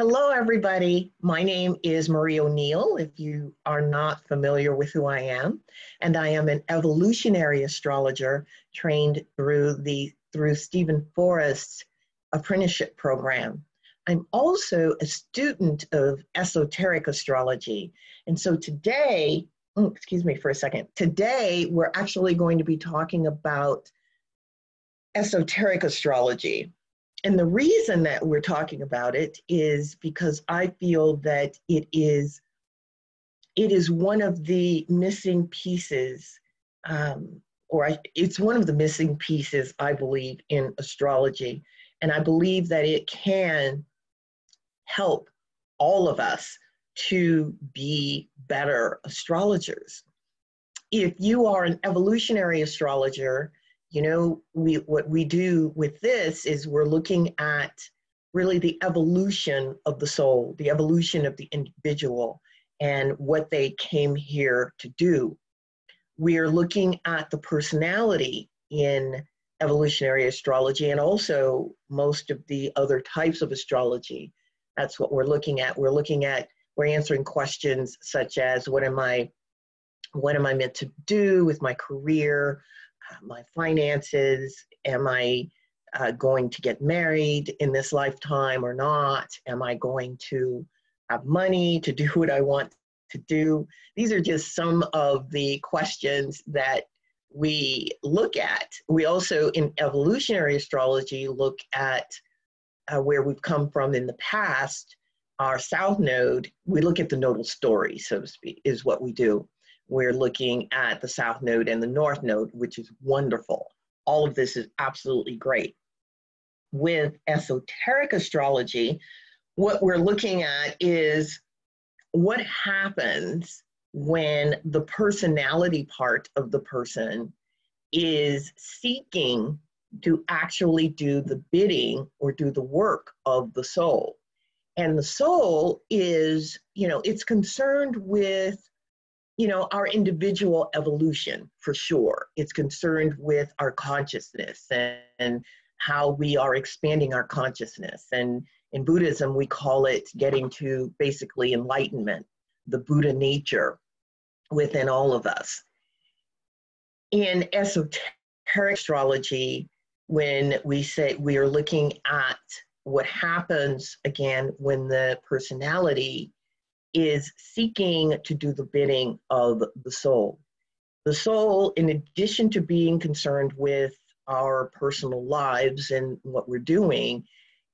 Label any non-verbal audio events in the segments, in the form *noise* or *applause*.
Hello, everybody. My name is Marie O'Neill, if you are not familiar with who I am. And I am an evolutionary astrologer trained through, the, through Steven Forrest's apprenticeship program. I'm also a student of esoteric astrology. And so today, oh, excuse me for a second, today we're actually going to be talking about esoteric astrology. And the reason that we're talking about it is because I feel that it is it is one of the missing pieces, um, or I, it's one of the missing pieces, I believe, in astrology. And I believe that it can help all of us to be better astrologers. If you are an evolutionary astrologer, you know, we, what we do with this is we're looking at really the evolution of the soul, the evolution of the individual, and what they came here to do. We are looking at the personality in evolutionary astrology and also most of the other types of astrology. That's what we're looking at. We're looking at, we're answering questions such as what am I, what am I meant to do with my career? My finances? Am I uh, going to get married in this lifetime or not? Am I going to have money to do *laughs* what I want to do? These are just some of the questions that we look at. We also, in evolutionary astrology, look at uh, where we've come from in the past. Our south node, we look at the nodal story, so to speak, is what we do. We're looking at the South Node and the North Node, which is wonderful. All of this is absolutely great. With esoteric astrology, what we're looking at is what happens when the personality part of the person is seeking to actually do the bidding or do the work of the soul. And the soul is, you know, it's concerned with you know, our individual evolution for sure. It's concerned with our consciousness and, how we are expanding our consciousness. And in Buddhism, we call it getting to basically enlightenment, the Buddha nature within all of us. In esoteric astrology, when we say we are looking at what happens again when the personality is seeking to do the bidding of the soul. The soul, in addition to being concerned with our personal lives and what we're doing,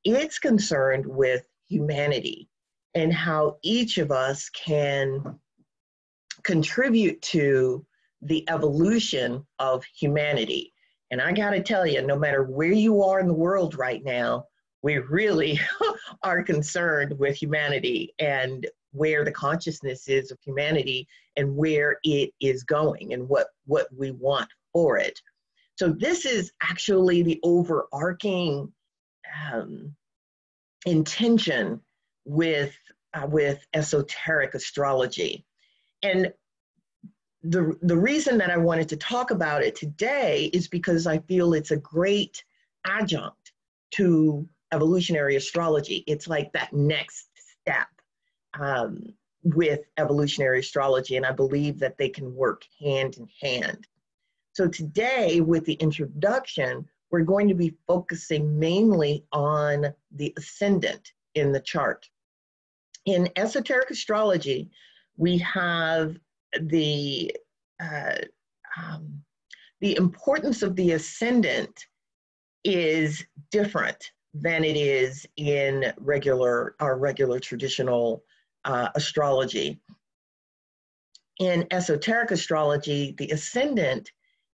it's concerned with humanity and how each of us can contribute to the evolution of humanity. And I got to tell you, no matter where you are in the world right now, we really *laughs* are concerned with humanity and where the consciousness is of humanity and where it is going and what what we want for it. So this is actually the overarching um, intention with uh, with esoteric astrology. And the the reason that I wanted to talk about it today is because I feel it's a great adjunct to evolutionary astrology. It's like that next step um, with evolutionary astrology, and I believe that they can work hand in hand. So today, with the introduction, we're going to be focusing mainly on the ascendant in the chart. In esoteric astrology, we have the uh, um, the importance of the ascendant is different than it is in regular our regular traditional uh, astrology. In esoteric astrology, the ascendant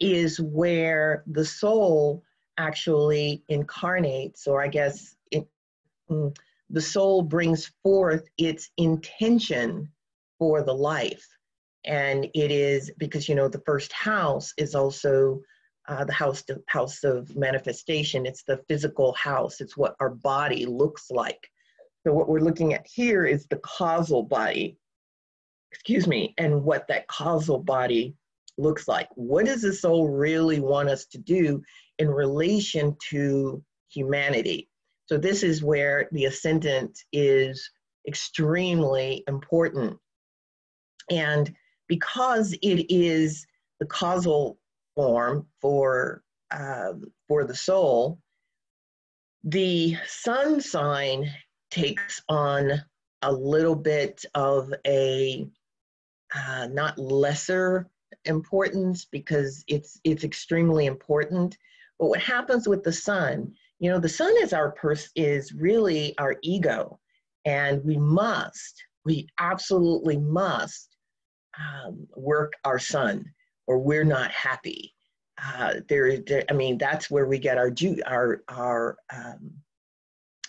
is where the soul actually incarnates, or I guess it, mm, the soul brings forth its intention for the life. And it is because, you know, the first house is also uh, the house, house of manifestation. It's the physical house. It's what our body looks like. So what we're looking at here is the causal body, excuse me, and what that causal body looks like. What does the soul really want us to do in relation to humanity? So this is where the ascendant is extremely important. And because it is the causal form for, um, for the soul, the sun sign takes on a little bit of a uh, not lesser importance because it's it's extremely important. But what happens with the sun, you know, the sun is our pers- is really our ego, and we must, we absolutely must um, work our sun, or we're not happy. Uh, there, there, I mean, that's where we get our ju- our our um,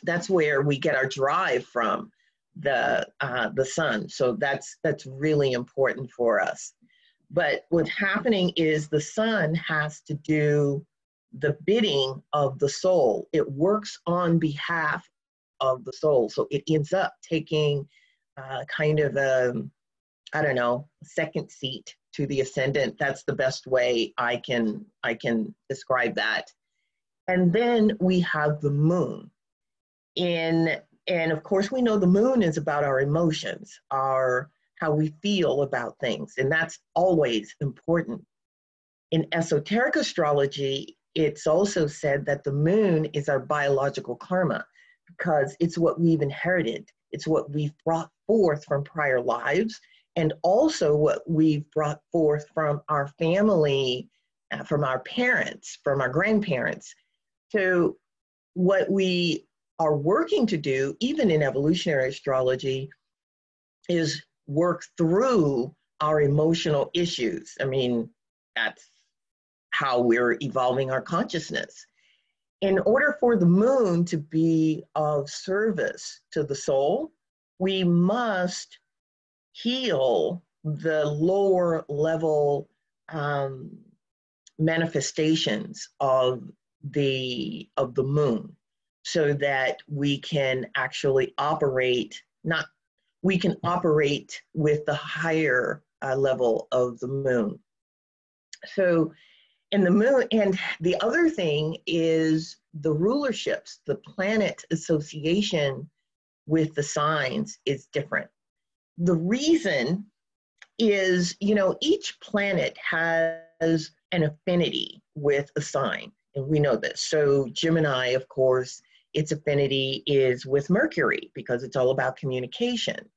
that's where we get our drive from the uh, the sun. So that's that's really important for us. But what's happening is the sun has to do the bidding of the soul. It works on behalf of the soul. So it ends up taking uh, kind of a, I don't know, second seat to the ascendant. That's the best way I can I can describe that. And then we have the moon. In and of course we know the moon is about our emotions, our how we feel about things, and that's always important. In esoteric astrology, it's also said that the moon is our biological karma because it's what we've inherited, it's what we've brought forth from prior lives, and also what we've brought forth from our family, uh, from our parents, from our grandparents. So, what we are working to do, even in evolutionary astrology, is work through our emotional issues. I mean, that's how we're evolving our consciousness. In order for the moon to be of service to the soul, we must heal the lower level um, manifestations of the of the moon so that we can actually operate not we can operate with the higher uh, level of the moon. So, in the moon, and the other thing is the rulerships, the planet association with the signs is different. The reason is, you know, each planet has an affinity with a sign, and we know this. So, Gemini, of course, its affinity is with Mercury because it's all about communication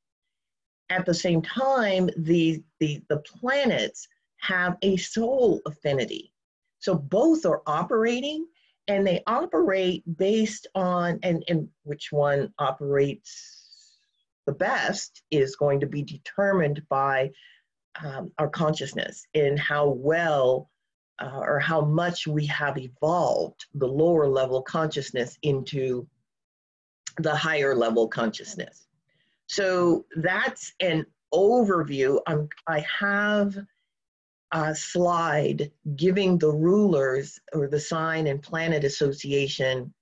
at the same time, the, the, the planets have a soul affinity. So both are operating and they operate based on, and, and which one operates the best is going to be determined by um, our consciousness and how well uh, or how much we have evolved the lower level consciousness into the higher level consciousness. So that's an overview. I'm, I have a slide giving the rulers or the sign and planet association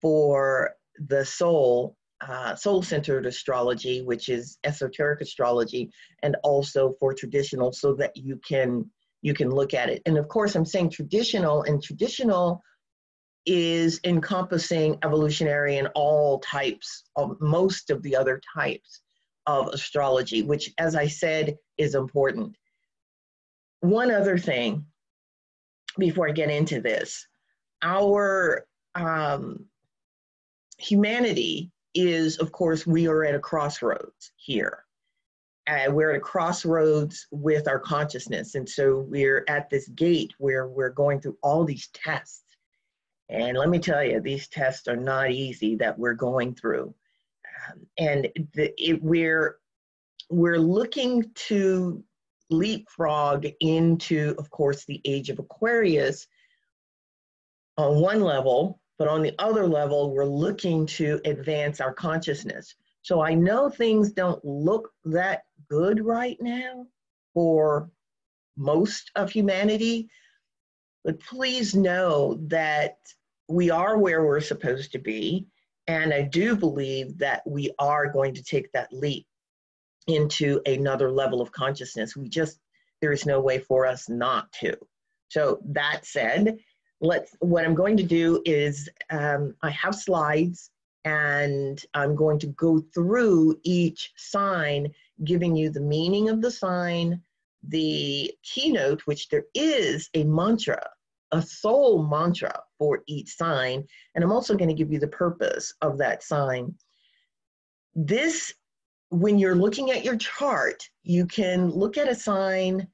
for the soul, uh, soul centered astrology, which is esoteric astrology, and also for traditional, so that you can you can look at it. And of course, I'm saying traditional, and traditional is encompassing evolutionary and all types of most of the other types of astrology, which, as I said, is important. One other thing before I get into this our um, humanity is, of course, we are at a crossroads here. Uh, we're at a crossroads with our consciousness. And so we're at this gate where we're going through all these tests and let me tell you, these tests are not easy that we're going through. Um, and the, it, we're, we're looking to leapfrog into, of course, the age of Aquarius on one level, but on the other level, we're looking to advance our consciousness. So I know things don't look that good right now for most of humanity, but please know that we are where we're supposed to be. And I do believe that we are going to take that leap into another level of consciousness. We just, there is no way for us not to. So, that said, let's, what I'm going to do is um, I have slides and I'm going to go through each sign, giving you the meaning of the sign, the keynote, which there is a mantra, a soul mantra for each sign. And I'm also going to give you the purpose of that sign. This, when you're looking at your chart, you can look at a sign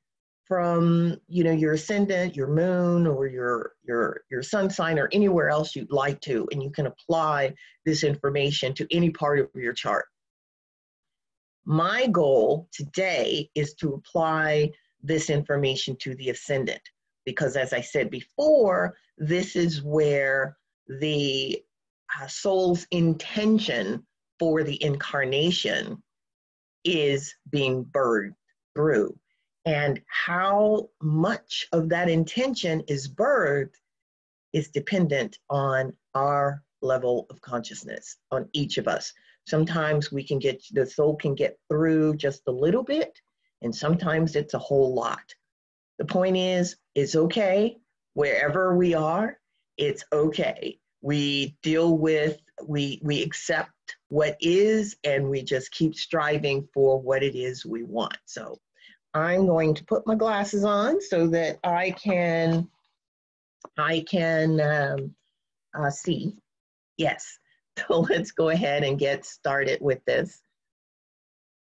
from you know your ascendant your moon or your your your sun sign or anywhere else you'd like to and you can apply this information to any part of your chart. My goal today is to apply this information to the ascendant because as i said before this is where the uh, soul's intention for the incarnation is being birthed through and how much of that intention is birthed is dependent on our level of consciousness, on each of us. Sometimes we can get, the soul can get through just a little bit, and sometimes it's a whole lot. The point is, it's okay wherever we are, it's okay. We deal with, we, we accept what is, and we just keep striving for what it is we want. So I'm going to put my glasses on so that I can, I can um, uh, see. Yes, *laughs* so let's go ahead and get started with this.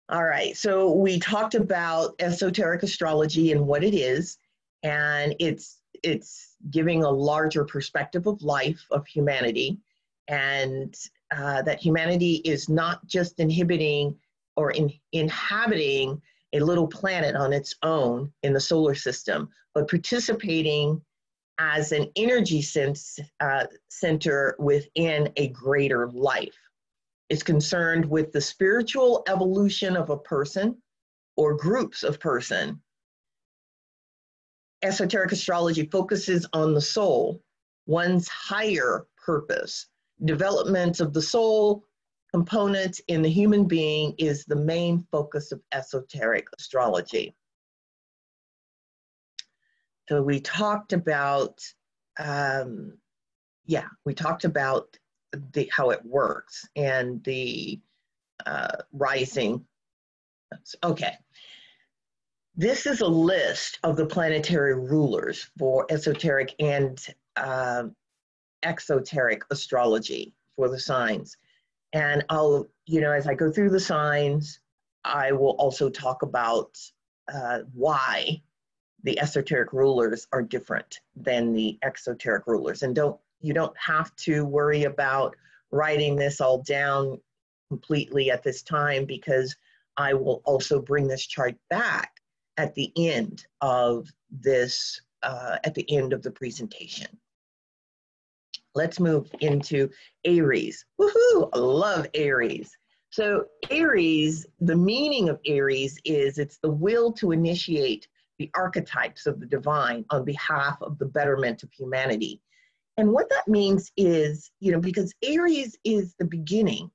All right, so we talked about esoteric astrology and what it is, and it's it's giving a larger perspective of life of humanity, and uh, that humanity is not just inhibiting or in, inhabiting a little planet on its own in the solar system, but participating as an energy sense, uh, center within a greater life. It's concerned with the spiritual evolution of a person or groups of person. Esoteric astrology focuses on the soul, one's higher purpose, development of the soul, component in the human being is the main focus of esoteric astrology. So we talked about, um, yeah, we talked about the, how it works and the uh, rising. Okay. This is a list of the planetary rulers for esoteric and uh, exoteric astrology for the signs. And I'll, you know, as I go through the signs, I will also talk about uh, why the esoteric rulers are different than the exoteric rulers. And don't you don't have to worry about writing this all down completely at this time because I will also bring this chart back at the end of this, uh, at the end of the presentation. Let's move into Aries. Woohoo! I love Aries. So, Aries, the meaning of Aries is it's the will to initiate the archetypes of the divine on behalf of the betterment of humanity. And what that means is, you know, because Aries is the beginning,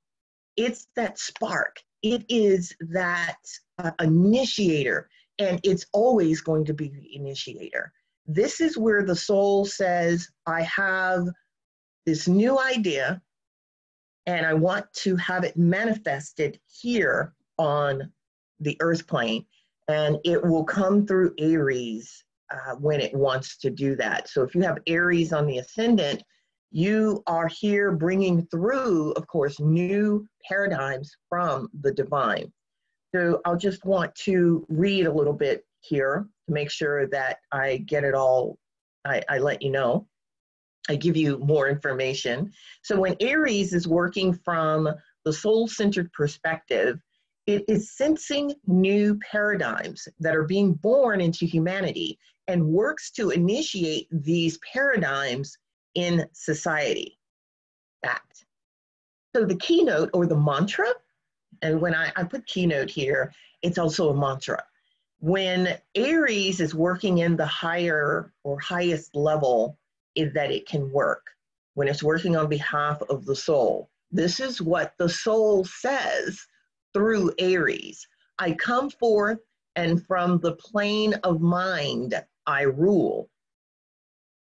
it's that spark, it is that uh, initiator, and it's always going to be the initiator. This is where the soul says, I have this new idea and I want to have it manifested here on the earth plane. And it will come through Aries uh, when it wants to do that. So if you have Aries on the ascendant, you are here bringing through, of course, new paradigms from the divine. So I'll just want to read a little bit here to make sure that I get it all, I, I let you know. I give you more information. So when Aries is working from the soul-centered perspective, it is sensing new paradigms that are being born into humanity and works to initiate these paradigms in society. That. So the keynote or the mantra, and when I, I put keynote here, it's also a mantra. When Aries is working in the higher or highest level is that it can work when it's working on behalf of the soul. This is what the soul says through Aries. I come forth, and from the plane of mind, I rule.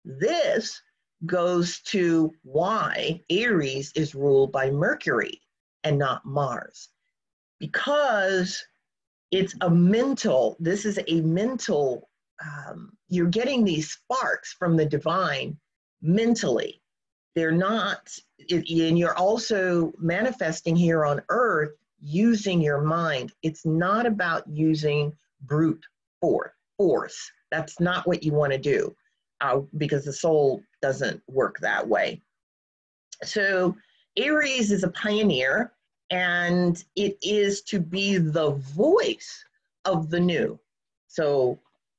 This goes to why Aries is ruled by Mercury and not Mars. Because it's a mental, this is a mental, um, you're getting these sparks from the divine mentally. They're not, and you're also manifesting here on earth using your mind. It's not about using brute force. Force. That's not what you want to do uh, because the soul doesn't work that way. So Aries is a pioneer and it is to be the voice of the new. So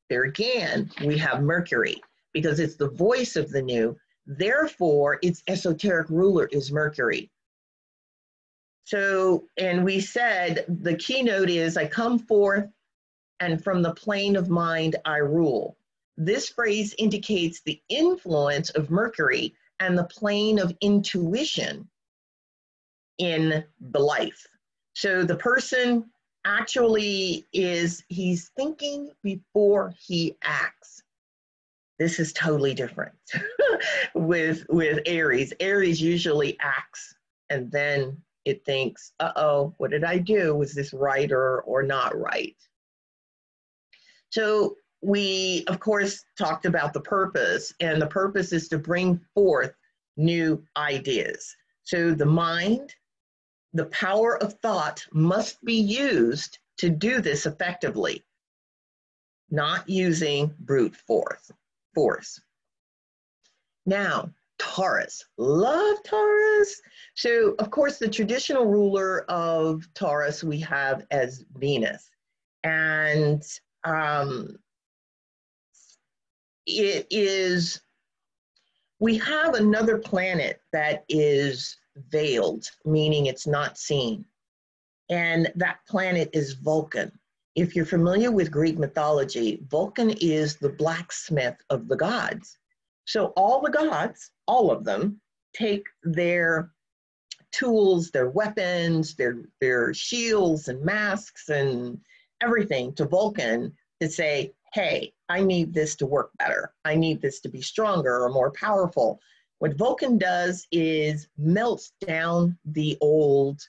there again, we have Mercury because it's the voice of the new. Therefore, its esoteric ruler is Mercury. So, and we said the keynote is I come forth and from the plane of mind I rule. This phrase indicates the influence of Mercury and the plane of intuition in the life. So the person actually is, he's thinking before he acts. This is totally different *laughs* with, with Aries. Aries usually acts and then it thinks, uh oh, what did I do? Was this right or, or not right? So we, of course, talked about the purpose, and the purpose is to bring forth new ideas. So the mind, the power of thought must be used to do this effectively, not using brute force. force. Now, Taurus. Love Taurus. So, of course, the traditional ruler of Taurus we have as Venus. And um, it is, we have another planet that is veiled, meaning it's not seen. And that planet is Vulcan. If you're familiar with Greek mythology, Vulcan is the blacksmith of the gods. So all the gods, all of them, take their tools, their weapons, their, their shields and masks and everything to Vulcan to say, hey, I need this to work better. I need this to be stronger or more powerful. What Vulcan does is melts down the old,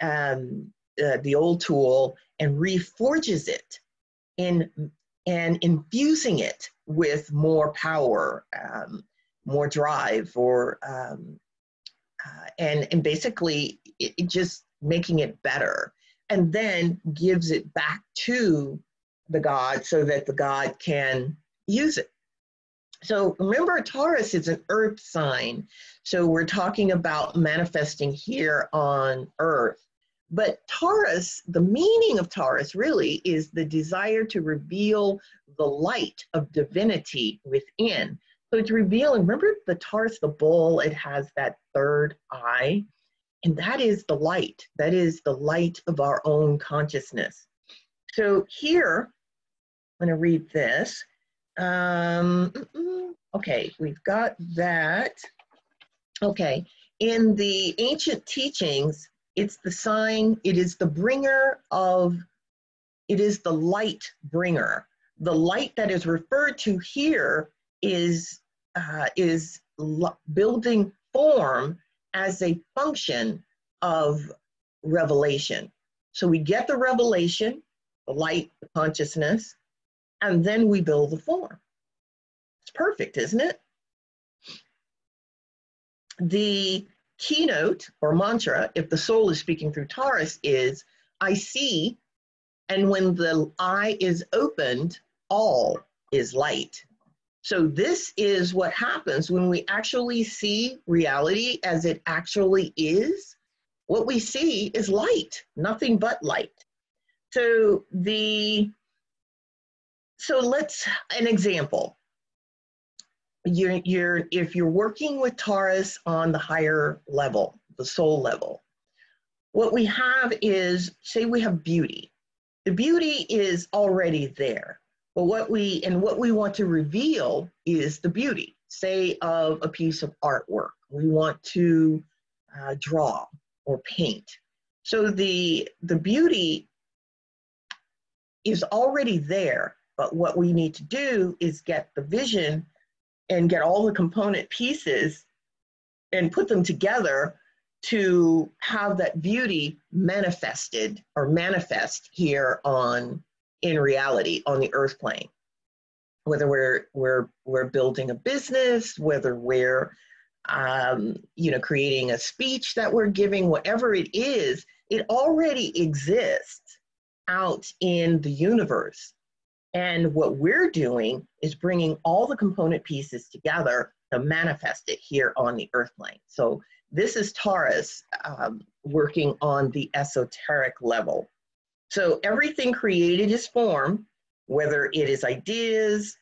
um, uh, the old tool and reforges it in, and infusing it with more power, um, more drive, or um, uh, and and basically it, it just making it better, and then gives it back to the god so that the god can use it. So remember, Taurus is an earth sign. So we're talking about manifesting here on earth. But Taurus, the meaning of Taurus really is the desire to reveal the light of divinity within. So it's revealing, remember the Taurus, the bull, it has that third eye. And that is the light. That is the light of our own consciousness. So here, I'm going to read this. Um, okay, we've got that. Okay, in the ancient teachings, it's the sign, it is the bringer of, it is the light bringer. The light that is referred to here is, uh, is building form as a function of revelation. So we get the revelation, the light, the consciousness, and then we build the form. It's perfect, isn't it? The keynote or mantra, if the soul is speaking through Taurus, is I see, and when the eye is opened, all is light. So, this is what happens when we actually see reality as it actually is. What we see is light, nothing but light. So, the so let's an example you're, you're, if you're working with Taurus on the higher level, the soul level, what we have is, say we have beauty. The beauty is already there. But what we, and what we want to reveal is the beauty, say of a piece of artwork. We want to uh, draw or paint. So the, the beauty is already there, but what we need to do is get the vision and get all the component pieces and put them together to have that beauty manifested or manifest here on in reality on the earth plane. Whether we're we're we're building a business whether we're um, you know creating a speech that we're giving whatever it is it already exists out in the universe and what we're doing is bringing all the component pieces together to manifest it here on the earth plane so this is taurus um, working on the esoteric level so everything created is form whether it is ideas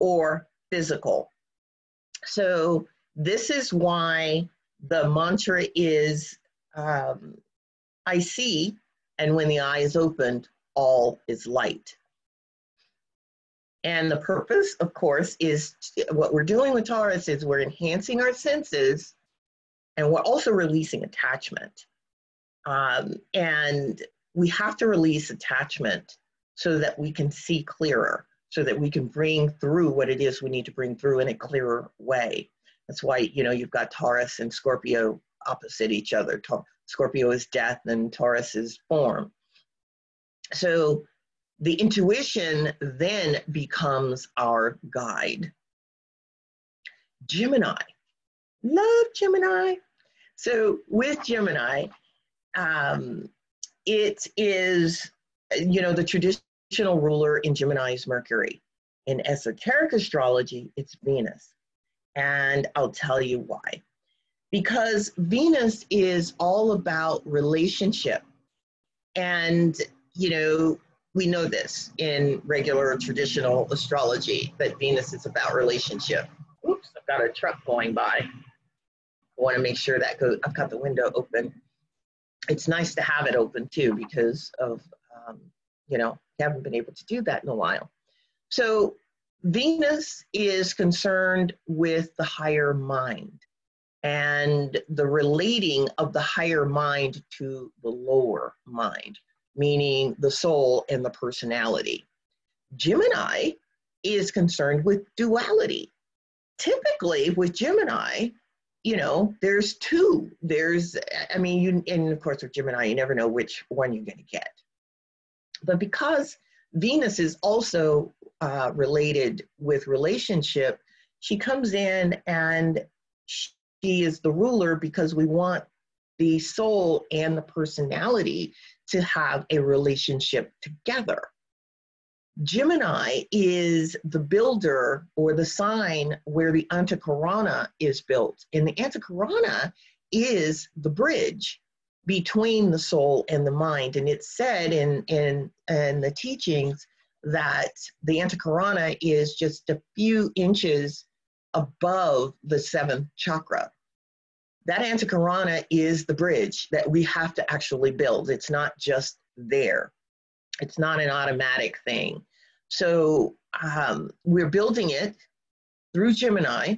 or physical. So this is why the mantra is um, I see, and when the eye is opened, all is light. And the purpose, of course, is what we're doing with Taurus is we're enhancing our senses and we're also releasing attachment. Um, and we have to release attachment so that we can see clearer, so that we can bring through what it is we need to bring through in a clearer way. That's why, you know, you've got Taurus and Scorpio opposite each other. Scorpio is death and Taurus is form. So the intuition then becomes our guide. Gemini. Love Gemini. So with Gemini, um, it is, you know, the traditional ruler in Gemini is Mercury. In esoteric astrology, it's Venus. And I'll tell you why. Because Venus is all about relationship. And, you know, we know this in regular traditional astrology that Venus is about relationship. Oops, I've got a truck going by. I want to make sure that goes, I've got the window open. It's nice to have it open too because of, um, you know, haven't been able to do that in a while. So Venus is concerned with the higher mind and the relating of the higher mind to the lower mind, meaning the soul and the personality. Gemini is concerned with duality. Typically, with Gemini, you know, there's two. There's, I mean, you, and of course, with Gemini, you never know which one you're going to get. But because Venus is also uh, related with relationship, she comes in and she is the ruler because we want the soul and the personality to have a relationship together. Gemini is the builder or the sign where the Antakarana is built. And the Antakarana is the bridge between the soul and the mind. And it's said in, in, in the teachings that the Antakarana is just a few inches above the seventh chakra. That Antakarana is the bridge that we have to actually build. It's not just there. It's not an automatic thing. So um, we're building it through Gemini,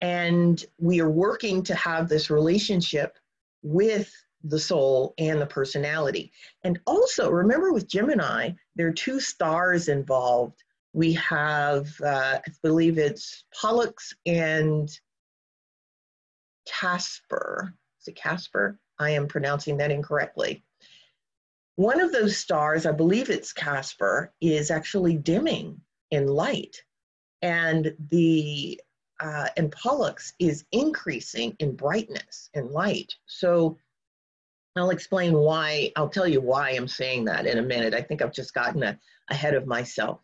and we are working to have this relationship with the soul and the personality. And also, remember with Gemini, there are two stars involved. We have, uh, I believe it's Pollux and Casper. Is it Casper? I am pronouncing that incorrectly. One of those stars, I believe it's Casper, is actually dimming in light. And the uh, and Pollux is increasing in brightness and light. So I'll explain why, I'll tell you why I'm saying that in a minute. I think I've just gotten a, ahead of myself.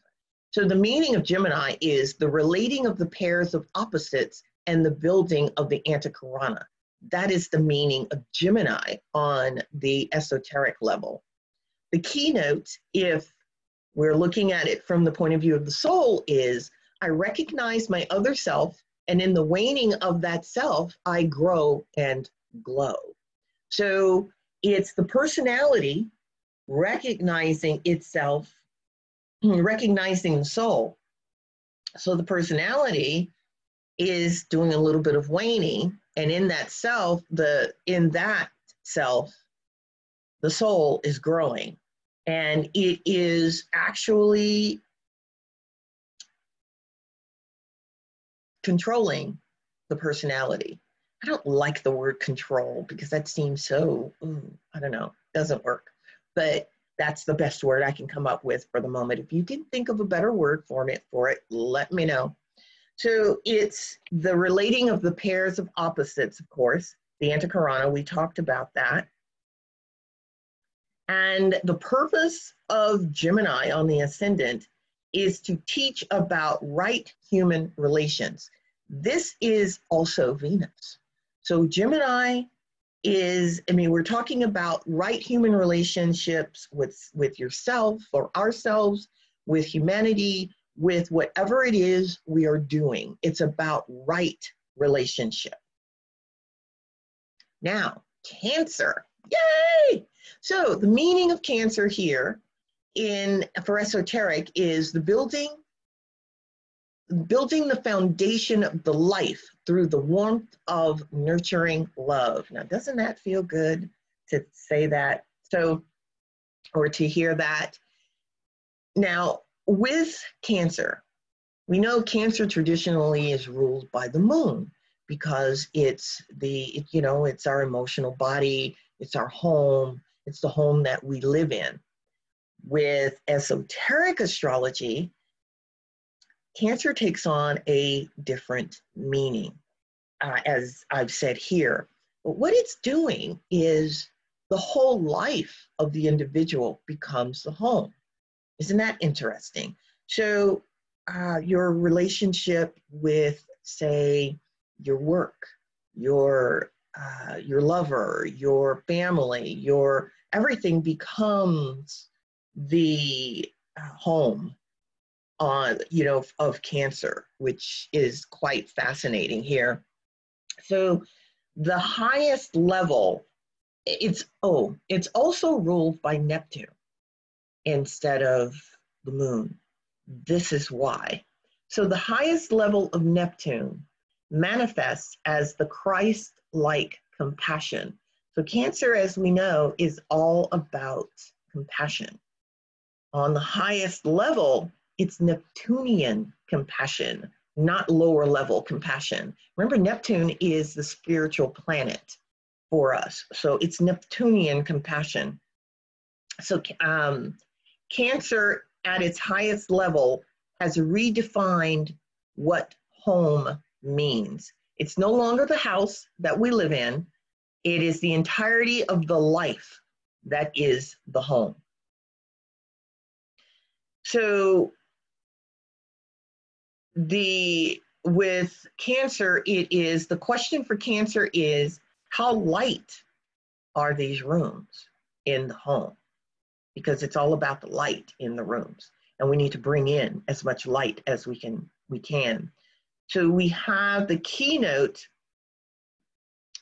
So the meaning of Gemini is the relating of the pairs of opposites and the building of the antikarana. That is the meaning of Gemini on the esoteric level. The keynote, if we're looking at it from the point of view of the soul, is I recognize my other self, and in the waning of that self, I grow and glow. So it's the personality recognizing itself, *clears throat* recognizing the soul. So the personality is doing a little bit of waning, and in that self, the in that self, the soul is growing, and it is actually controlling the personality. I don't like the word control because that seems so, ooh, I don't know, doesn't work. But that's the best word I can come up with for the moment. If you can think of a better word for it, for it, let me know. So it's the relating of the pairs of opposites, of course, the antikarana, we talked about that. And the purpose of Gemini on the ascendant is to teach about right human relations. This is also Venus. So Gemini is, I mean, we're talking about right human relationships with, with yourself or ourselves, with humanity, with whatever it is we are doing. It's about right relationship. Now, Cancer, yay! So the meaning of Cancer here in for esoteric is the building building the foundation of the life through the warmth of nurturing love. Now, doesn't that feel good to say that? So, or to hear that. Now, with cancer, we know cancer traditionally is ruled by the moon because it's the, you know, it's our emotional body, it's our home, it's the home that we live in. With esoteric astrology, cancer takes on a different meaning, uh, as I've said here. But what it's doing is the whole life of the individual becomes the home. Isn't that interesting? So, uh, your relationship with, say, your work, your uh, your lover, your family, your everything becomes the uh, home on you know of cancer which is quite fascinating here so the highest level it's oh it's also ruled by neptune instead of the moon this is why so the highest level of neptune manifests as the christ like compassion so cancer as we know is all about compassion on the highest level it's Neptunian compassion, not lower level compassion. Remember, Neptune is the spiritual planet for us. So it's Neptunian compassion. So um, Cancer at its highest level has redefined what home means. It's no longer the house that we live in, it is the entirety of the life that is the home. So the with cancer it is the question for cancer is how light are these rooms in the home because it's all about the light in the rooms. And we need to bring in as much light as we can we can. So we have the keynote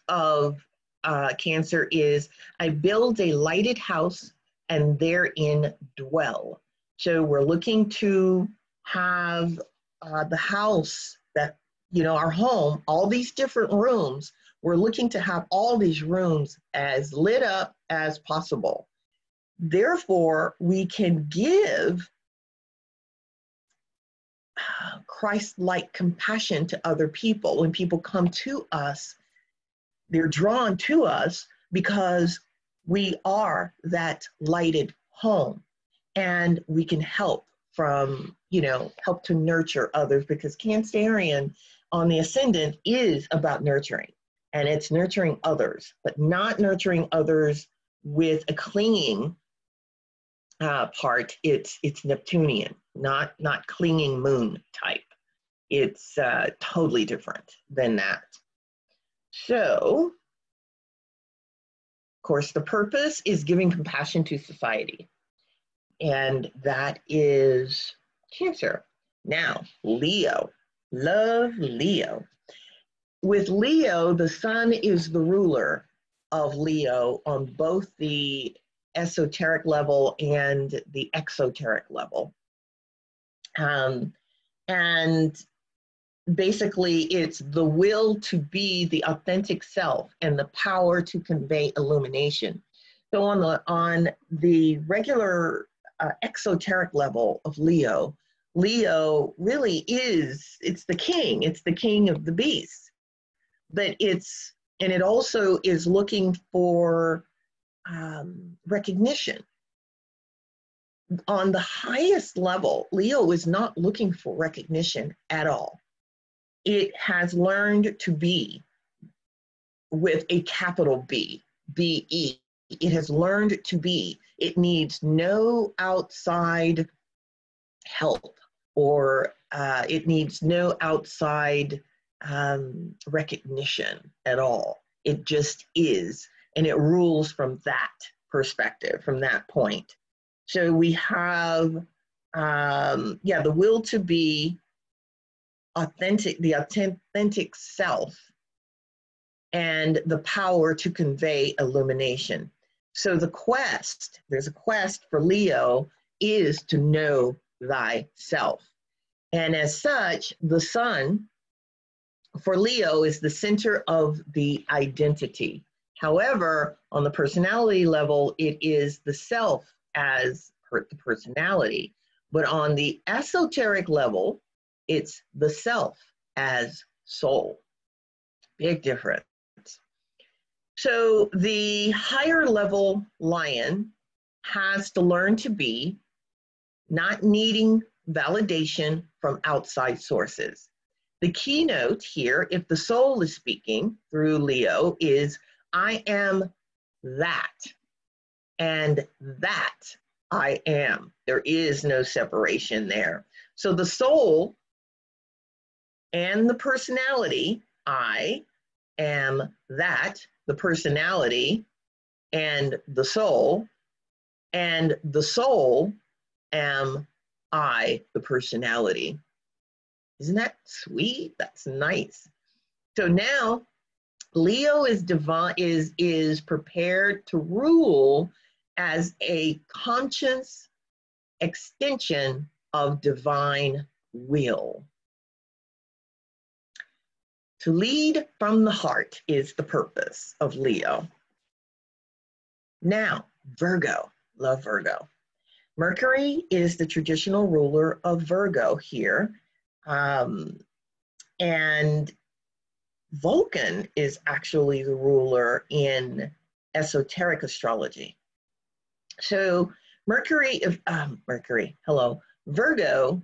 of uh, cancer is i build a lighted house and therein dwell. So we're looking to have uh, the house that, you know, our home, all these different rooms, we're looking to have all these rooms as lit up as possible. Therefore, we can give uh, Christ like compassion to other people. When people come to us, they're drawn to us because we are that lighted home and we can help from, you know, help to nurture others because Cancerian on the ascendant is about nurturing and it's nurturing others, but not nurturing others with a clinging uh, part. It's it's Neptunian, not not clinging moon type. It's uh, totally different than that. So, of course, the purpose is giving compassion to society and that is Cancer. Now, Leo. Love Leo. With Leo, the sun is the ruler of Leo on both the esoteric level and the exoteric level. Um, and basically, it's the will to be the authentic self and the power to convey illumination. So on the on the regular uh, exoteric level of Leo, Leo really is, it's the king, it's the king of the beasts. But it's, and it also is looking for um, recognition. On the highest level, Leo is not looking for recognition at all. It has learned to be with a capital B, B E. It has learned to be. It needs no outside help or uh, it needs no outside um, recognition at all. It just is, and it rules from that perspective, from that point. So we have, um, yeah, the will to be authentic, the authentic self, and the power to convey illumination. So the quest, there's a quest for Leo, is to know thyself. And as such, the sun for Leo is the center of the identity. However, on the personality level, it is the self as the personality. But on the esoteric level, it's the self as soul. Big difference. So the higher level lion has to learn to be not needing validation from outside sources. The keynote here, if the soul is speaking through Leo, is I am that, and that I am. There is no separation there. So the soul and the personality, I am that, the personality and the soul, and the soul am I, the personality. Isn't that sweet? That's nice. So now Leo is divine is is prepared to rule as a conscious extension of divine will. To lead from the heart is the purpose of Leo. Now, Virgo, love Virgo. Mercury is the traditional ruler of Virgo here. Um, and Vulcan is actually the ruler in esoteric astrology. So Mercury, um, Mercury, hello, Virgo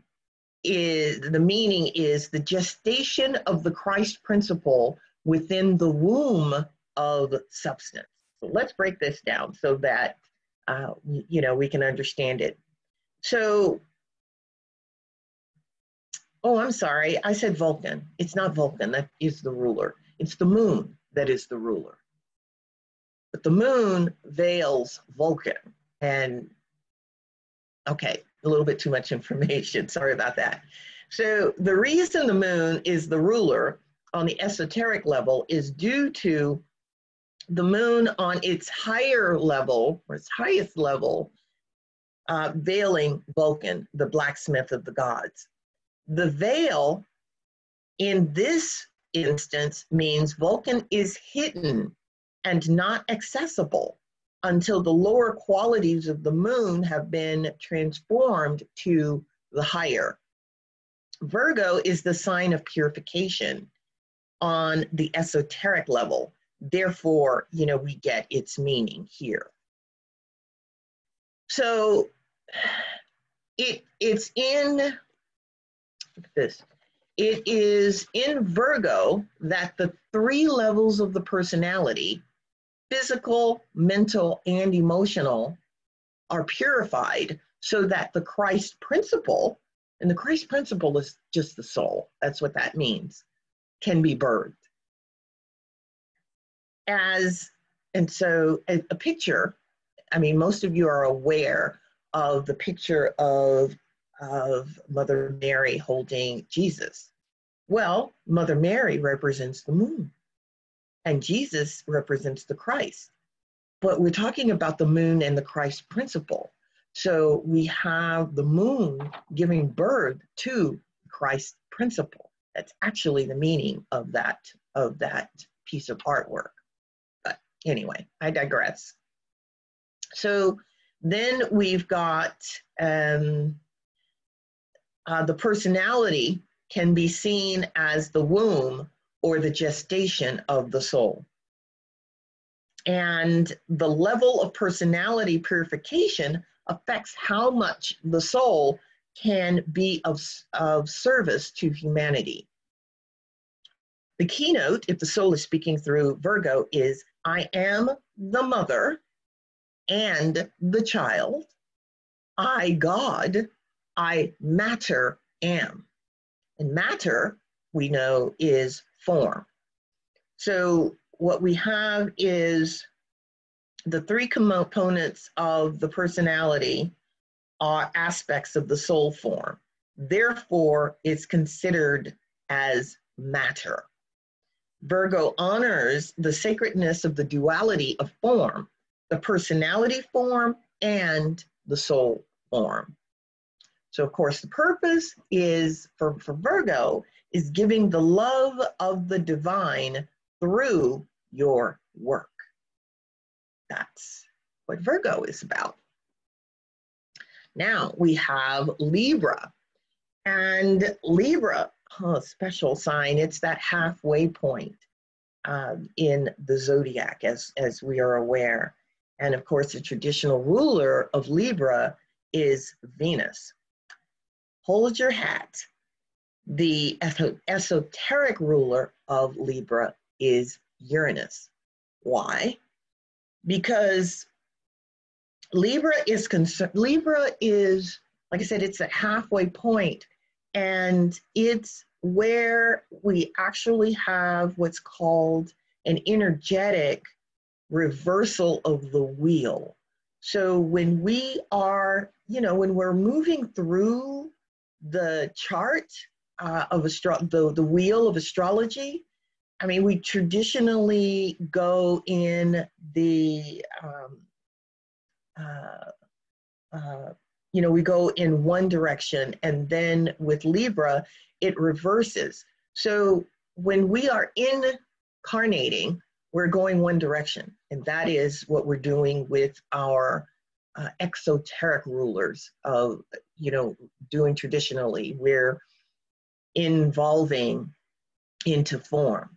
is the meaning is the gestation of the Christ principle within the womb of substance. So let's break this down so that uh, you know, we can understand it. So, oh, I'm sorry, I said Vulcan. It's not Vulcan, that is the ruler. It's the moon that is the ruler. But the moon veils Vulcan. And okay, a little bit too much information. *laughs* Sorry about that. So, the reason the moon is the ruler on the esoteric level is due to the moon on its higher level, or its highest level, uh, veiling Vulcan, the blacksmith of the gods. The veil in this instance means Vulcan is hidden and not accessible until the lower qualities of the moon have been transformed to the higher. Virgo is the sign of purification on the esoteric level Therefore, you know, we get its meaning here. So it it's in this. It is in Virgo that the three levels of the personality, physical, mental, and emotional, are purified so that the Christ principle, and the Christ principle is just the soul, that's what that means, can be birthed. As, and so a, a picture, I mean, most of you are aware of the picture of, of Mother Mary holding Jesus. Well, Mother Mary represents the moon, and Jesus represents the Christ. But we're talking about the moon and the Christ principle. So we have the moon giving birth to Christ principle. That's actually the meaning of that of that piece of artwork But anyway, I digress. So then we've got um, uh, the personality can be seen as the womb or the gestation of the soul. And the level of personality purification affects how much the soul can be of, of service to humanity. The keynote, if the soul is speaking through Virgo, is I am the mother and the child. I, God, I matter am. And matter, we know, is form. So what we have is the three components of the personality are aspects of the soul form. Therefore, it's considered as matter. Virgo honors the sacredness of the duality of form, the personality form and the soul form. So, of course, the purpose is for, for Virgo is giving the love of the divine through your work. That's what Virgo is about. Now we have Libra. And Libra, oh, special sign, it's that halfway point um, in the zodiac, as, as we are aware. And of course, the traditional ruler of Libra is Venus. Hold your hat. The esoteric ruler of Libra is Uranus. Why? Because Libra is concerned, Libra is, like I said, it's a halfway point, and it's where we actually have what's called an energetic reversal of the wheel. So when we are, you know, when we're moving through the chart uh, of astro- the, the wheel of astrology, I mean, we traditionally go in the, um, uh, uh, you know, we go in one direction, and then with Libra, it reverses. So when we are incarnating, we're going one direction, and that is what we're doing with our uh, exoteric rulers of, you know, doing traditionally. We're involving into form.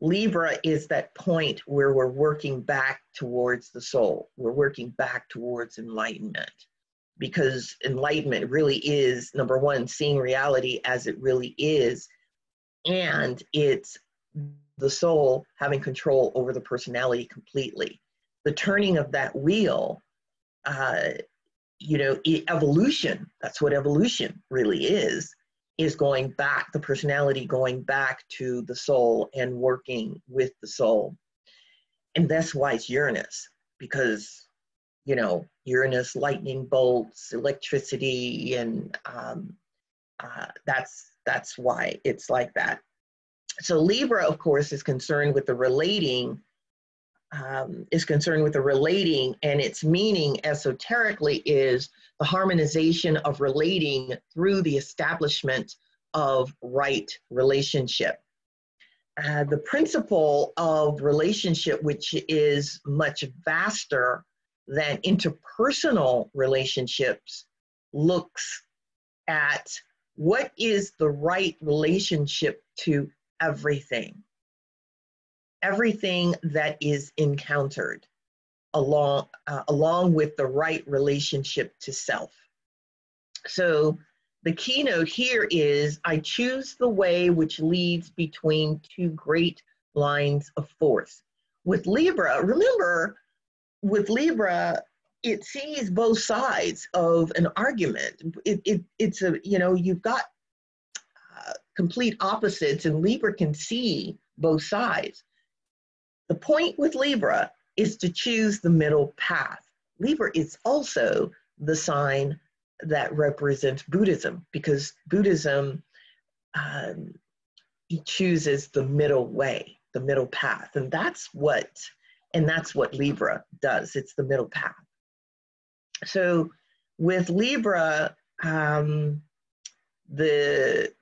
Libra is that point where we're working back towards the soul. We're working back towards enlightenment because enlightenment really is number one, seeing reality as it really is, and it's the soul having control over the personality completely. The turning of that wheel, uh, you know, evolution, that's what evolution really is is going back, the personality going back to the soul and working with the soul. And that's why it's Uranus, because, you know, Uranus, lightning bolts, electricity, and um, uh, that's, that's why it's like that. So Libra, of course, is concerned with the relating, um, is concerned with the relating, and its meaning esoterically is the harmonization of relating through the establishment of right relationship. Uh, the principle of relationship, which is much vaster than interpersonal relationships, looks at what is the right relationship to everything. Everything that is encountered along, uh, along with the right relationship to self. So the keynote here is I choose the way which leads between two great lines of force. With Libra, remember, with Libra, it sees both sides of an argument. It, it, it's a, you know, you've got uh, complete opposites, and Libra can see both sides. The point with Libra is to choose the middle path. Libra is also the sign that represents Buddhism because Buddhism um, chooses the middle way, the middle path, and that's what and that's what Libra does. It's the middle path. So with Libra, um, the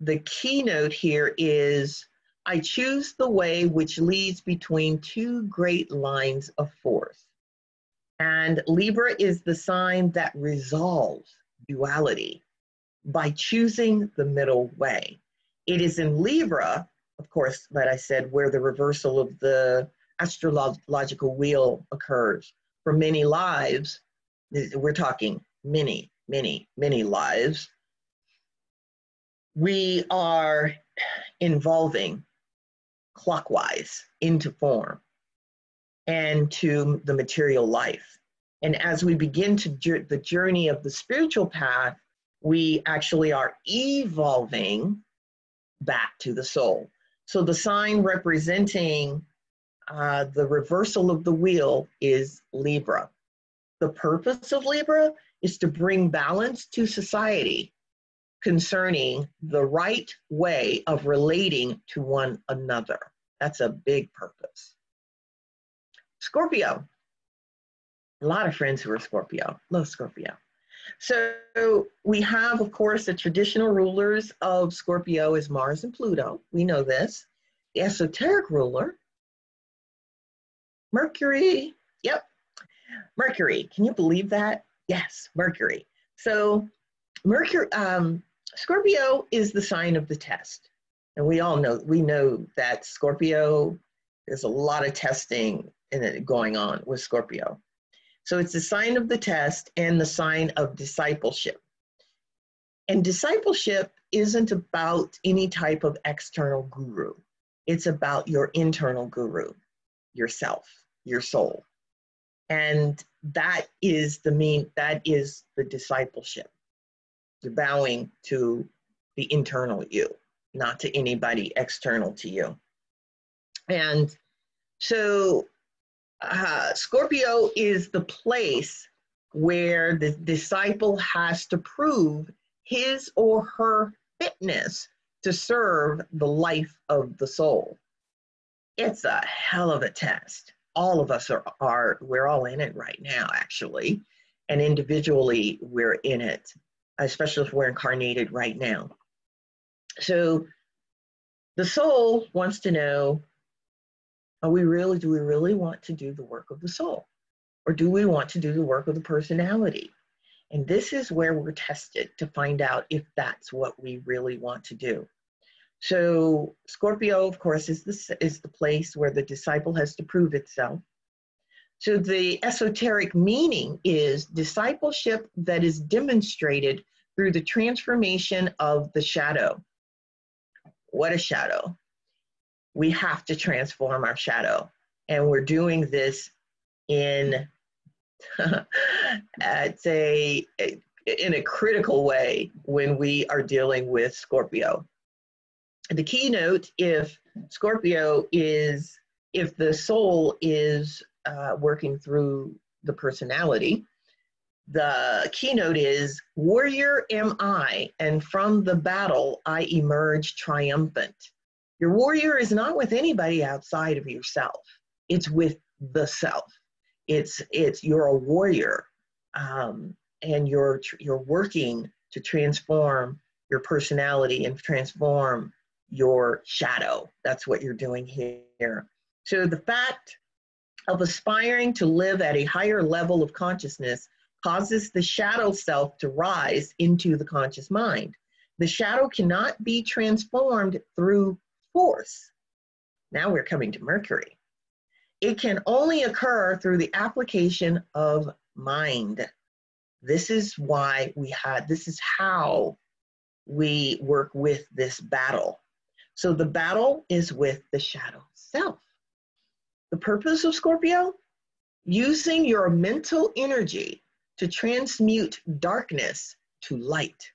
the keynote here is I choose the way which leads between two great lines of force. And Libra is the sign that resolves duality by choosing the middle way. It is in Libra, of course, that I said, where the reversal of the astrological wheel occurs. For many lives, we're talking many, many, many lives, we are involving clockwise into form and to the material life. And as we begin to the journey of the spiritual path, we actually are evolving back to the soul. So the sign representing uh, the reversal of the wheel is Libra. The purpose of Libra is to bring balance to society concerning the right way of relating to one another. That's a big purpose. Scorpio. A lot of friends who are Scorpio. Love Scorpio. So we have, of course, the traditional rulers of Scorpio is Mars and Pluto. We know this. The esoteric ruler, Mercury. Yep, Mercury. Can you believe that? Yes, Mercury. So Mercury, um, Scorpio is the sign of the test. And we all know, we know that Scorpio, there's a lot of testing in it going on with Scorpio. So it's the sign of the test and the sign of discipleship. And discipleship isn't about any type of external guru. It's about your internal guru, yourself, your soul. And that is the mean, that is the discipleship. You're bowing to the internal you not to anybody external to you. And so uh, Scorpio is the place where the disciple has to prove his or her fitness to serve the life of the soul. It's a hell of a test. All of us are, are we're all in it right now, actually. And individually, we're in it, especially if we're incarnated right now. So the soul wants to know are we really, do we really want to do the work of the soul? Or do we want to do the work of the personality? And this is where we're tested to find out if that's what we really want to do. So Scorpio, of course, is the, is the place where the disciple has to prove itself. So the esoteric meaning is discipleship that is demonstrated through the transformation of the shadow. What a shadow. We have to transform our shadow. And we're doing this in *laughs* at a, in a critical way when we are dealing with Scorpio. The keynote, if Scorpio is, if the soul is uh, working through the personality, the keynote is Warrior am I, and from the battle I emerge triumphant. Your warrior is not with anybody outside of yourself, it's with the self. It's, it's you're a warrior um, and you're, you're working to transform your personality and transform your shadow. That's what you're doing here. So the fact of aspiring to live at a higher level of consciousness causes the shadow self to rise into the conscious mind. The shadow cannot be transformed through force. Now we're coming to Mercury. It can only occur through the application of mind. This is why we had, this is how we work with this battle. So the battle is with the shadow self. The purpose of Scorpio? Using your mental energy to transmute darkness to light.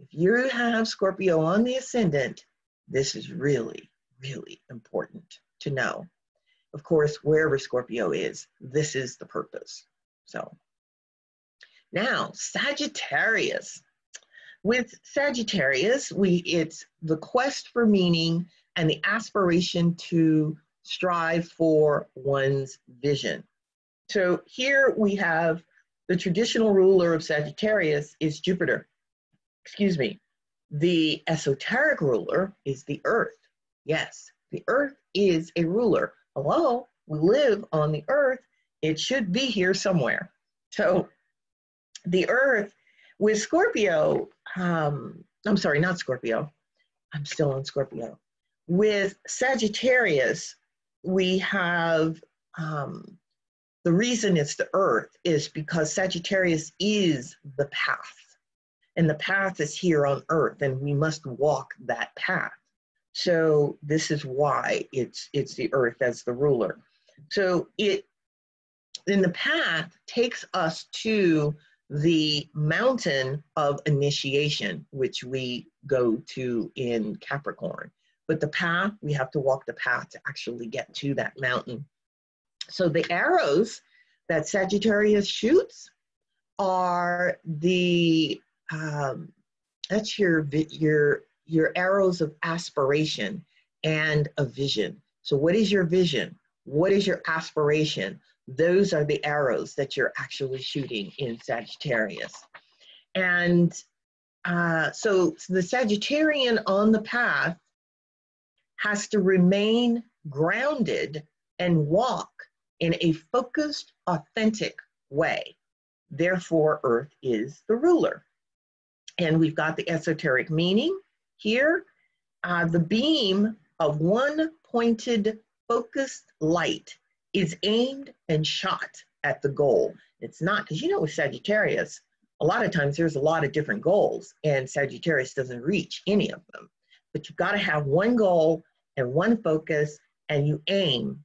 If you have Scorpio on the ascendant, this is really, really important to know. Of course, wherever Scorpio is, this is the purpose. So now, Sagittarius. With Sagittarius, we it's the quest for meaning and the aspiration to strive for one's vision. So here we have the traditional ruler of Sagittarius is Jupiter. Excuse me. The esoteric ruler is the earth. Yes, the earth is a ruler. Hello, we live on the earth. It should be here somewhere. So the earth, with Scorpio, um, I'm sorry, not Scorpio. I'm still on Scorpio. With Sagittarius, we have um, the reason it's the earth is because Sagittarius is the path. And the path is here on earth, and we must walk that path. So this is why it's it's the earth as the ruler. So it in the path takes us to the mountain of initiation, which we go to in Capricorn. But the path, we have to walk the path to actually get to that mountain. So the arrows that Sagittarius shoots are the um, that's your your your arrows of aspiration and a vision. So what is your vision? What is your aspiration? Those are the arrows that you're actually shooting in Sagittarius. And uh, so the Sagittarian on the path has to remain grounded and walk in a focused, authentic way. Therefore, Earth is the ruler. And we've got the esoteric meaning here. Uh, the beam of one pointed, focused light is aimed and shot at the goal. It's not, because you know, with Sagittarius, a lot of times there's a lot of different goals, and Sagittarius doesn't reach any of them. But you've got to have one goal and one focus, and you aim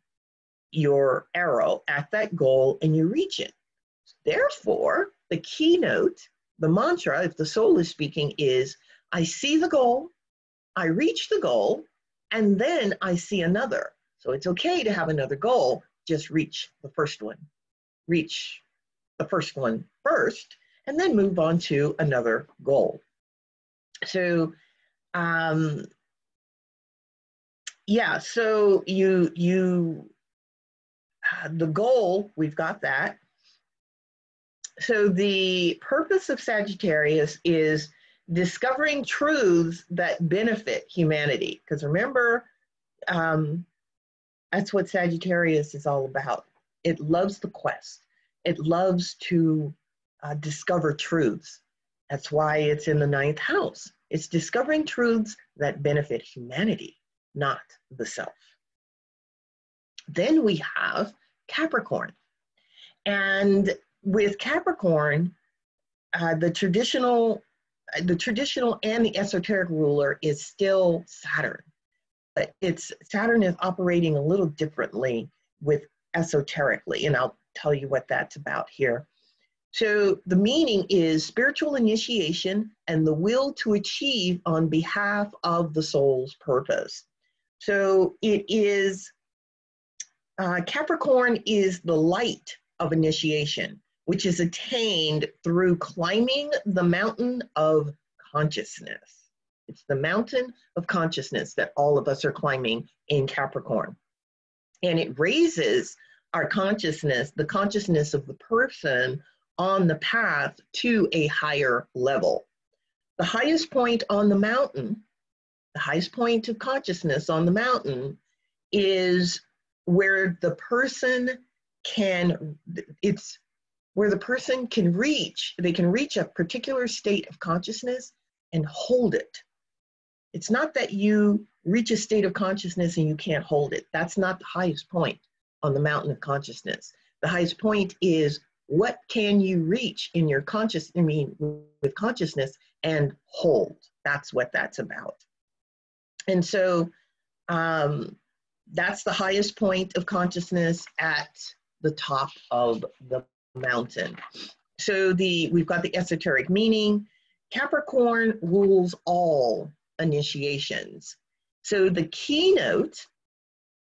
your arrow at that goal and you reach it. Therefore, the keynote, the mantra, if the soul is speaking, is I see the goal, I reach the goal, and then I see another. So it's okay to have another goal, just reach the first one. Reach the first one first, and then move on to another goal. So, um, yeah, so you, you the goal, we've got that. So the purpose of Sagittarius is discovering truths that benefit humanity. Because remember, um, that's what Sagittarius is all about. It loves the quest. It loves to uh, discover truths. That's why it's in the ninth house. It's discovering truths that benefit humanity, not the self. Then we have Capricorn. And with Capricorn, uh, the traditional the traditional and the esoteric ruler is still Saturn. But it's Saturn is operating a little differently with esoterically, and I'll tell you what that's about here. So the meaning is spiritual initiation and the will to achieve on behalf of the soul's purpose. So it is uh, Capricorn is the light of initiation, which is attained through climbing the mountain of consciousness. It's the mountain of consciousness that all of us are climbing in Capricorn. And it raises our consciousness, the consciousness of the person on the path to a higher level. The highest point on the mountain, the highest point of consciousness on the mountain is where the person can it's where the person can reach they can reach a particular state of consciousness and hold it. It's not that you reach a state of consciousness and you can't hold it. That's not the highest point on the mountain of consciousness. The highest point is what can you reach in your conscious i mean with consciousness and hold. That's what that's about. And so um, that's the highest point of consciousness at the top of the mountain. So the we've got the esoteric meaning. Capricorn rules all initiations. So the keynote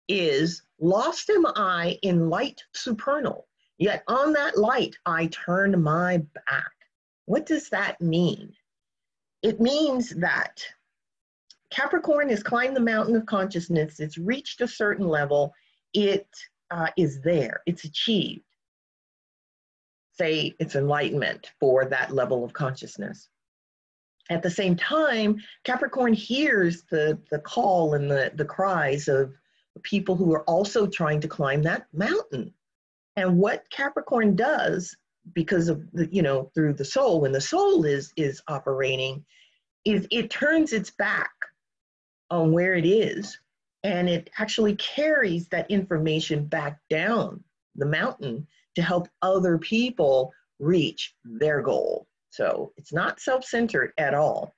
is lost am I in light supernal, yet on that light I turn my back. What does that mean? It means that Capricorn has climbed the mountain of consciousness, it's reached a certain level, It uh, is there, it's achieved. Say it's enlightenment for that level of consciousness. At the same time, Capricorn hears the, the call and the, the cries of people who are also trying to climb that mountain. And what Capricorn does, because of the, you know, through the soul, when the soul is is operating, is it turns its back on where it is and it actually carries that information back down the mountain to help other people reach their goal. So it's not self-centered at all.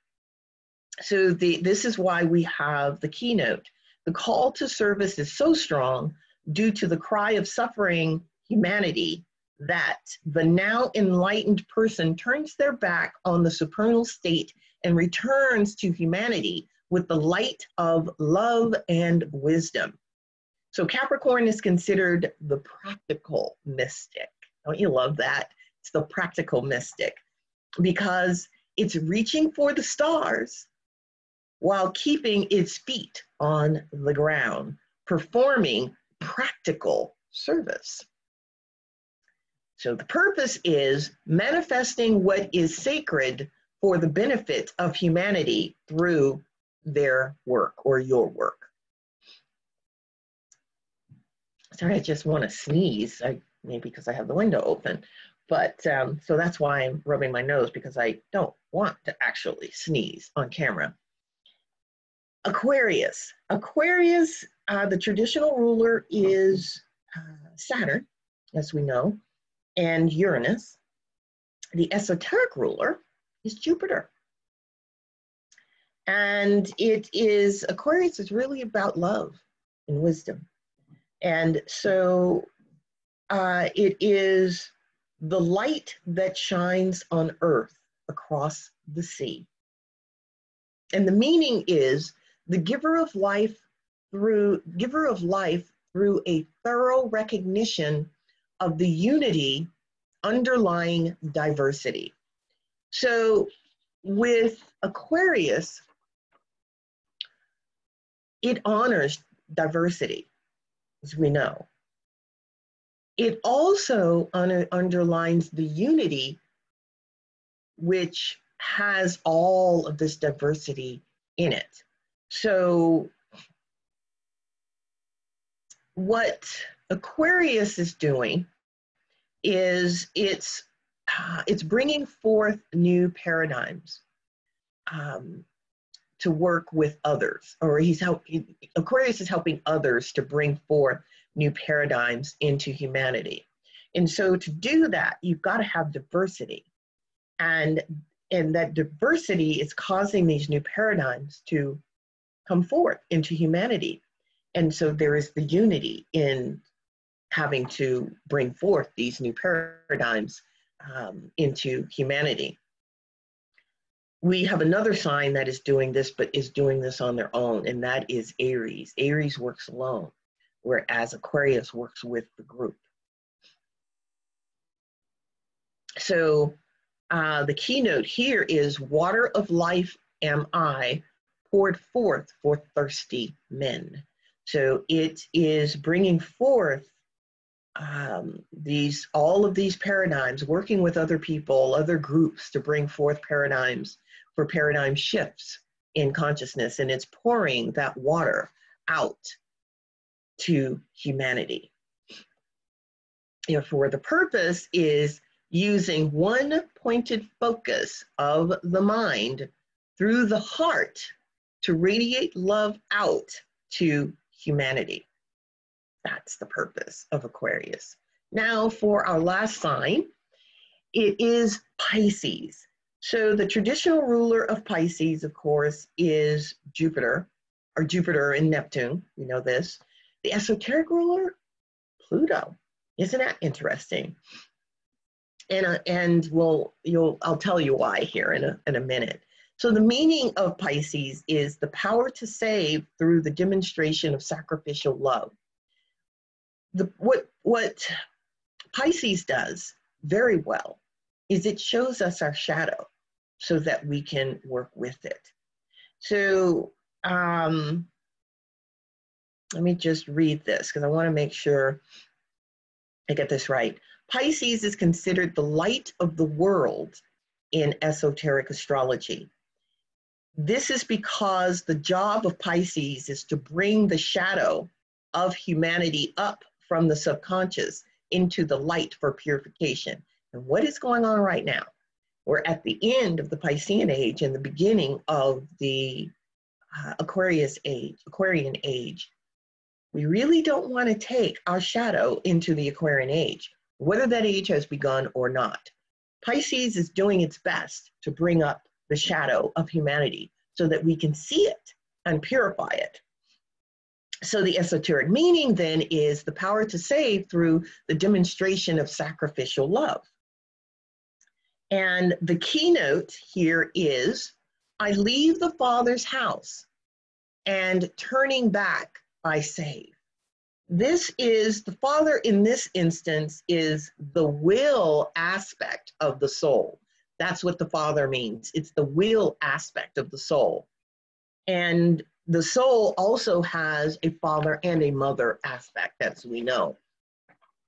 So the, this is why we have the keynote. The call to service is so strong due to the cry of suffering humanity that the now enlightened person turns their back on the supernal state and returns to humanity with the light of love and wisdom. So Capricorn is considered the practical mystic. Don't you love that? It's the practical mystic because it's reaching for the stars while keeping its feet on the ground, performing practical service. So the purpose is manifesting what is sacred for the benefit of humanity through their work or your work. Sorry, I just want to sneeze. I maybe because I have the window open, but um, so that's why I'm rubbing my nose because I don't want to actually sneeze on camera. Aquarius. Aquarius, uh, the traditional ruler is uh, Saturn, as we know, and Uranus. The esoteric ruler is Jupiter. And it is, Aquarius is really about love and wisdom. And so uh, it is the light that shines on earth across the sea. And the meaning is the giver of life through giver of life through a thorough recognition of the unity underlying diversity. So with Aquarius, it honors diversity, as we know. It also un- underlines the unity which has all of this diversity in it. So, what Aquarius is doing is it's uh, it's bringing forth new paradigms. Um, to work with others, or he's helping, Aquarius is helping others to bring forth new paradigms into humanity. And so to do that, you've got to have diversity. And, and that diversity is causing these new paradigms to come forth into humanity. And so there is the unity in having to bring forth these new paradigms um, into humanity we have another sign that is doing this, but is doing this on their own, and that is Aries. Aries works alone, whereas Aquarius works with the group. So uh, the keynote here is Water of Life am I, poured forth for thirsty men. So it is bringing forth um, these all of these paradigms, working with other people, other groups to bring forth paradigms for paradigm shifts in consciousness, and it's pouring that water out to humanity. Therefore, the purpose is using one pointed focus of the mind through the heart to radiate love out to humanity. That's the purpose of Aquarius. Now, for our last sign, it is Pisces. So the traditional ruler of Pisces, of course, is Jupiter, or Jupiter and Neptune. You know this. The esoteric ruler, Pluto. Isn't that interesting? And, uh, and we'll, you'll, I'll tell you why here in a, in a minute. So the meaning of Pisces is the power to save through the demonstration of sacrificial love. The, what, what Pisces does very well is it shows us our shadow so that we can work with it. So um, let me just read this because I want to make sure I get this right. Pisces is considered the light of the world in esoteric astrology. This is because the job of Pisces is to bring the shadow of humanity up from the subconscious into the light for purification And what is going on right now? We're at the end of the Piscean age and the beginning of the uh, Aquarius age, Aquarian age. We really don't want to take our shadow into the Aquarian age, whether that age has begun or not. Pisces is doing its best to bring up the shadow of humanity so that we can see it and purify it. So, the esoteric meaning then is the power to save through the demonstration of sacrificial love. And the keynote here is I leave the Father's house and turning back, I save. This is the Father in this instance is the will aspect of the soul. That's what the Father means. It's the will aspect of the soul. And the soul also has a father and a mother aspect, as we know.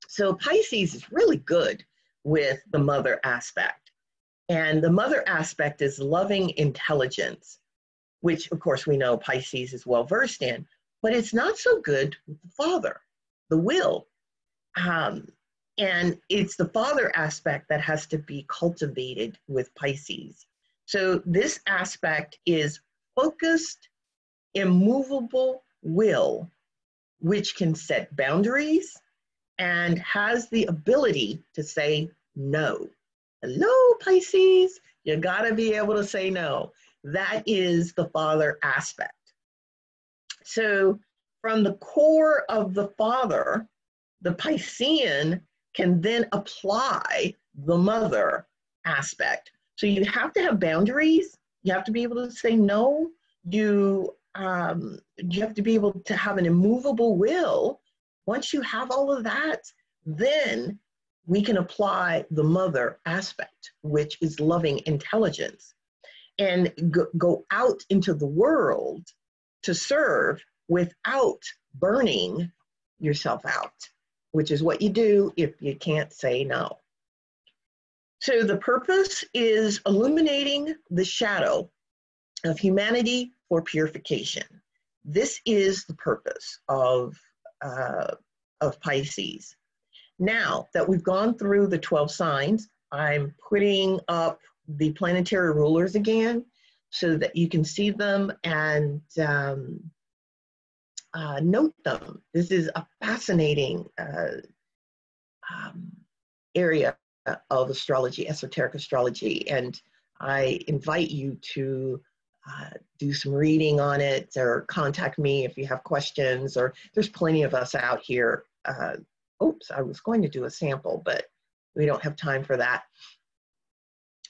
So Pisces is really good with the mother aspect. And the mother aspect is loving intelligence, which of course we know Pisces is well versed in, but it's not so good with the father, the will. Um, and it's the father aspect that has to be cultivated with Pisces. So this aspect is focused immovable will, which can set boundaries and has the ability to say no. Hello, Pisces. You got to be able to say no. That is the father aspect. So, from the core of the father, the Piscean can then apply the mother aspect. So, you have to have boundaries. You have to be able to say no. You um, you have to be able to have an immovable will. Once you have all of that, then we can apply the mother aspect, which is loving intelligence, and go, go out into the world to serve without burning yourself out, which is what you do if you can't say no. So the purpose is illuminating the shadow of humanity for purification. This is the purpose of, uh, of Pisces. Now that we've gone through the 12 signs, I'm putting up the planetary rulers again so that you can see them and um, uh, note them. This is a fascinating uh, um, area of astrology, esoteric astrology, and I invite you to uh, do some reading on it or contact me if you have questions or there's plenty of us out here. Oops, I was going to do a sample, but we don't have time for that.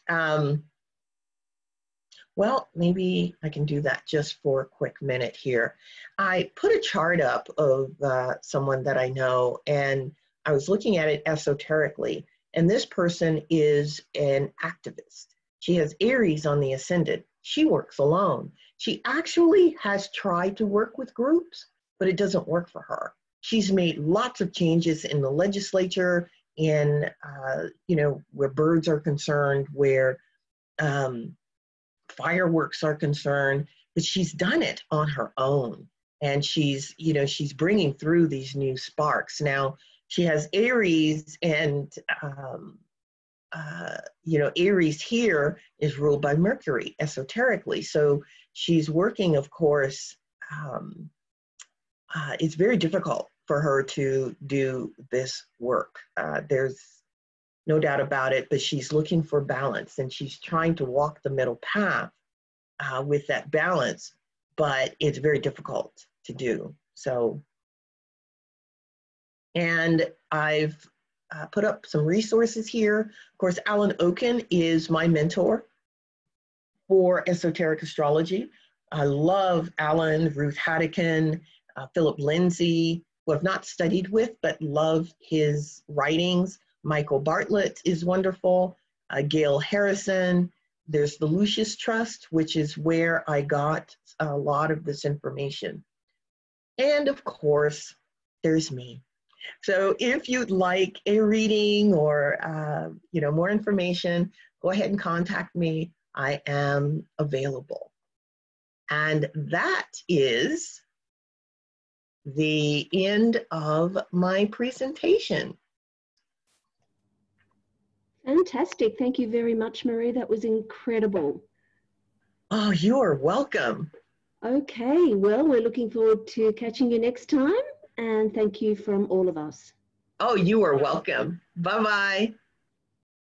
Um, well, maybe I can do that just for a quick minute here. I put a chart up of uh, someone that I know, and I was looking at it esoterically, and this person is an activist. She has Aries on the ascendant she works alone. She actually has tried to work with groups, but it doesn't work for her. She's made lots of changes in the legislature, in uh, you know where birds are concerned, where um, fireworks are concerned, but she's done it on her own, and she's you know she's bringing through these new sparks. Now she has Aries and um, uh, you know, Aries here is ruled by Mercury esoterically. So she's working, of course, um, uh, it's very difficult for her to do this work. Uh, there's no doubt about it, but she's looking for balance and she's trying to walk the middle path uh, with that balance, but it's very difficult to do. So, and I've uh, put up some resources here. Of course, Alan Oken is my mentor for esoteric astrology. I love Alan, Ruth Haddocken, uh, Philip Lindsay, who I've not studied with, but love his writings. Michael Bartlett is wonderful. Uh, Gail Harrison. There's the Lucis Trust, which is where I got a lot of this information. And of course, there's me. So if you'd like a reading or uh, you know more information, go ahead and contact me. I am available. And that is the end of my presentation. Fantastic. Thank you very much, Marie. That was incredible. Oh, you are welcome. Okay, well, we're looking forward to catching you next time. And thank you from all of us. Oh, you are welcome. Bye bye.